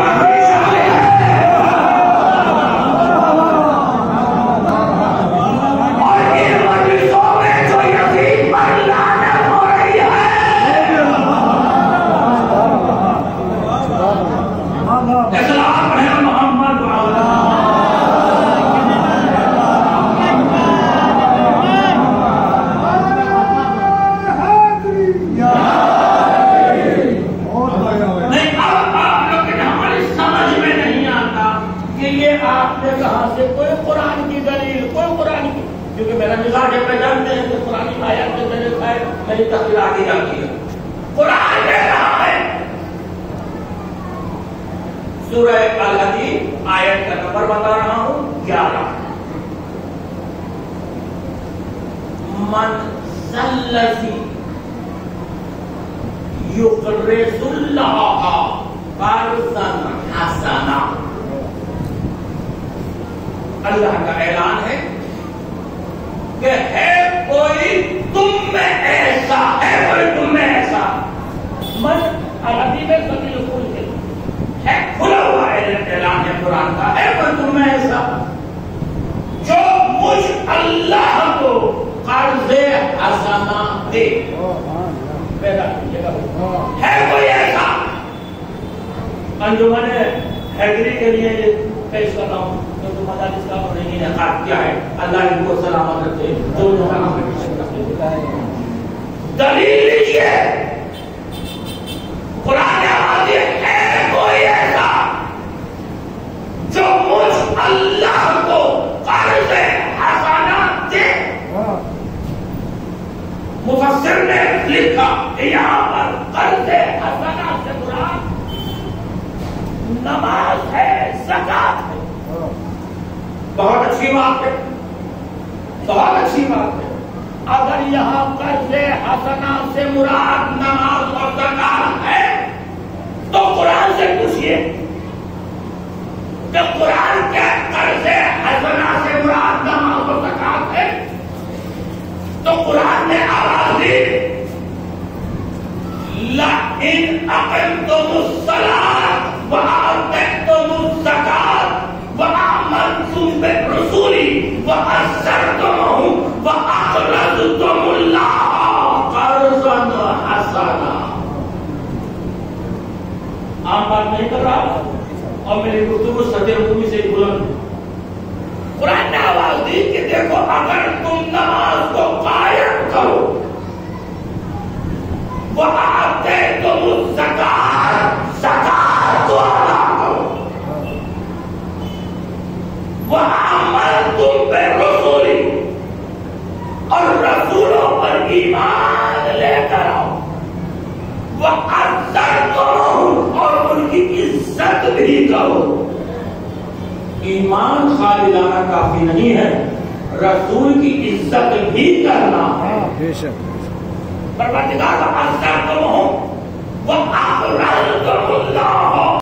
Amen. کہ یہ آپ نے کہاں سے کوئی قرآن کی دلیل، کوئی قرآن کی کیونکہ میرا مزاج ہے، میں جانتے ہیں کہ قرآن کی آیات کے میرے خیر میری تقریر آگے جاتی ہے۔ قرآن کہہ رہا ہے۔ سورہ الحدید آیت کا نمبر بتا رہا ہوں، گیارہ۔ من ذلذی یقرض اللہ قرضا حسنا اللہ کا اعلان ہے کہ ہے کوئی تم میں ایسا ہے کوئی تم میں ایسا۔ من عربی میں سبھی رسول کے ہے، کھلا ہوا اعلان ہے قرآن کا ہے کوئی تم میں ایسا۔ جو مجھ اللہ کو قرض حسنا دے۔ پیدا کیجیے گا۔ ہے کوئی ایسا۔ انجمن حیدری کے لیے پیش کر رہا ہوں، کیونکہ مدارس کا انہوں نے انعقاد کیا ہے؟ اللہ ان کو سلامت رکھے جو دلیل لیجیے قرآن حاضر ہے کوئی ایسا جو مجھ اللہ کو قرض حسانہ دے۔ مفسر نے لکھا کہ یہاں پر قرض حسنہ سے مراد نماز ہے زکات ہے بہت اچھی بات ہے۔ بہت اچھی بات ہے۔ اگر یہاں قرض حسنہ سے مراد نماز اور زکات ہے، تو قرآن سے پوچھئے۔ کہ قرآن کے قرض حسنہ سے مراد نماز اور زکات ہے، تو قرآن نے آواز دی لَإِنْ أَقِمْتُمُ الصَّلَاةَ وَآتَيْتُمُ عام بات نہیں کر رہا اور میری گفتگو سطح حکومی سے بلند قرآن نے آواز دی کہ دیکھو اگر تم نماز کو قائم کرو، وہ آتے تم زکات زکات کو ادا کرو۔ وہ عمل تم پہ رسولی اور رسولوں پر ایمان لے کر آؤ وہ اثر کرو اور ان کی عزت بھی کرو ایمان خالدانہ کافی نہیں ہے۔ رسول کی عزت بھی کرنا ہے۔ شک۔ پروردگار کا تم ہو۔ وہ اقرضتم اللہ۔